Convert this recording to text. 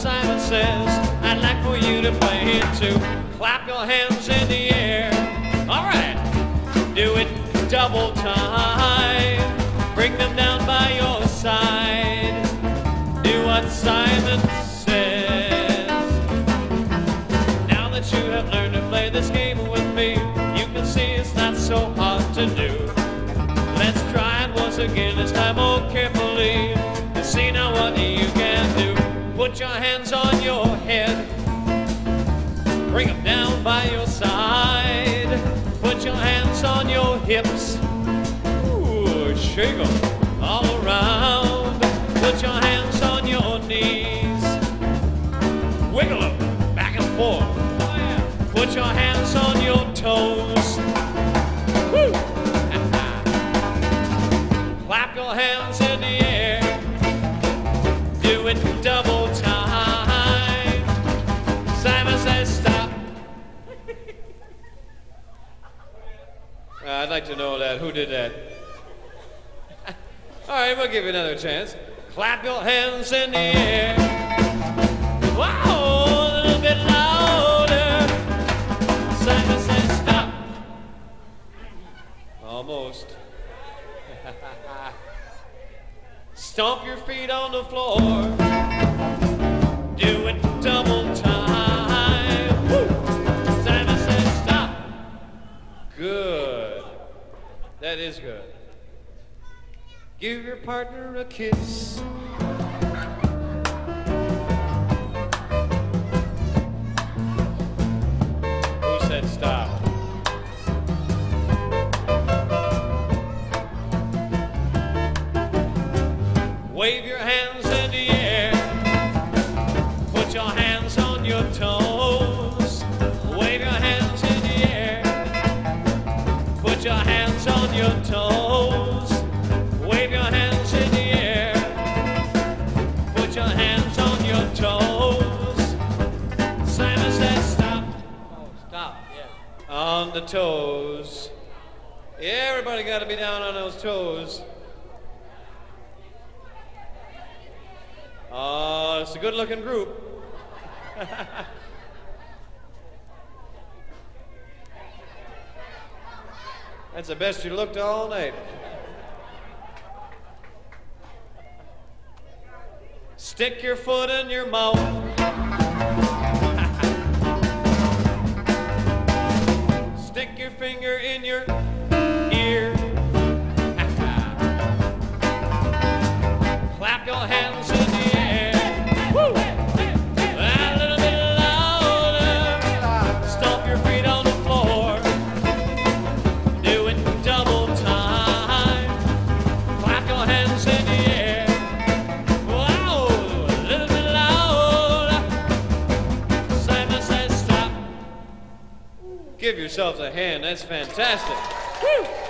Simon says, I'd like for you to play it too. Clap your hands in the air. All right. Do it double time. Bring them down by your side. Do what Simon says. Now that you have learned to play this game with me, you can see it's not so hard to do. Let's try it once again, this Put your hands on your head. Bring them down by your side. Put your hands on your hips. Ooh, shake them all around. Put your hands on your knees. Wiggle them back and forth. Put your hands on your toes. Woo! Clap your hands Uh, I'd like to know that. Who did that? All right, we'll give you another chance. Clap your hands in the air. Wow, a little bit louder. Simon says stop. Almost. Stomp your feet on the floor. Do it double That is good. Give your partner a kiss. Who said stop? Wave your hands On the toes. Everybody got to be down on those toes. Oh, it's a good looking group. That's the best you looked all night. Stick your foot in your mouth. Finger Give yourselves a hand. That's fantastic. Woo!